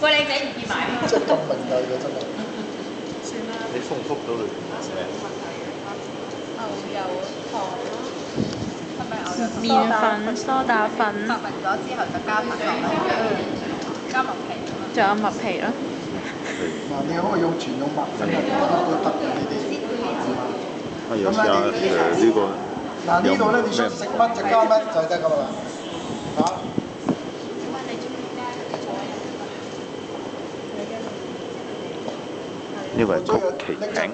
個靚仔唔見埋。即係咁文藝嘅真係。你送福到佢。牛油糖咯，係咪牛油？麵粉、梳打粉，發勻咗之後就加粉落去，加麥皮。仲有麥皮咯。嗱，你可以用全用麥粉。啊，有時啊，誒呢個。嗱呢度咧，你想食乜就加乜就得噶啦。嚇？呢個係曲奇餅。